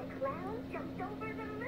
the clown jumped over the